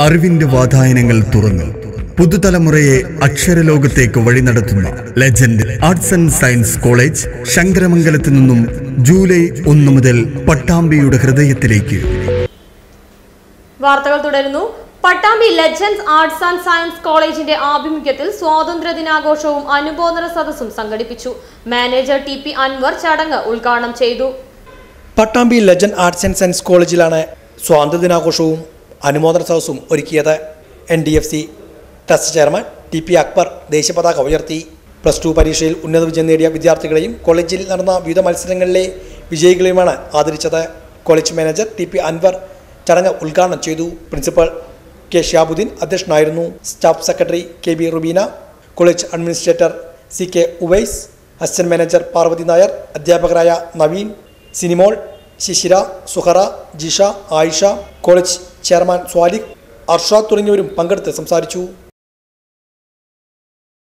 അറിവിന്റെ വാതായനങ്ങൾ തുറന്നു. പുതുതലമുറയെ അക്ഷരലോകത്തേക്ക് വഴി നടത്തുന്ന legend arts and science college ശങ്കരമംഗലത്ത് നിന്നും ജൂലൈ ഒന്ന് മുതൽ പട്ടാമ്പിയുടെ ഹൃദയത്തിലേക്ക്. വാർത്തകൾ തുടരുന്നു. Pattambi legends arts and science കോളേജിന്റെ ആഭിമുഖ്യത്തിൽ സ്വാതന്ത്ര്യ ദിനാഘോഷവും അനുബോധന സദസ്സും സംഘടിപ്പിച്ചു. മാനേജർ ടി പി അൻവർ ചടങ്ങ് ഉദ്ഘാടനം ചെയ്തു. Pattambi legend arts and science കോളേജിലാണ് സ്വാതന്ത്ര്യദിനാഘോഷവും അനുമോദന സദസ്സും ഒരുക്കിയത് N D F C. Trust chairman T P Akbar ദേശീയപതാക ഉയർത്തി. പ്ലസ് ടു പരീക്ഷയിൽ ഉന്നത വിജയം നേടിയ വിദ്യാർത്ഥികളെയും കോളേജിൽ നടന്ന വിവിധ മത്സരങ്ങളിലെ വിജയികളെയുമാണ് ആദരിച്ചത്. College manager T P Anvar ചടങ്ങ് ഉദ്ഘാടനം ചെയ്തു. പ്രിൻസിപ്പൽ കെ ഷിയാബുദ്ദീൻ അധ്യക്ഷനായിരുന്നു. Staff secretary K B Rubeena college administrator C K Uvais assistant manager Parvathi Nair അധ്യാപകരായ നവീൻ സിനിമോൾ ശിശിര സുഹറ ജിഷ ആയിഷ കോളേജ് ചെയർമാൻ സ്വാലിഖ് അർഷാദ് തുടങ്ങിയവരും പങ്കെടുത്ത് സംസാരിച്ചു.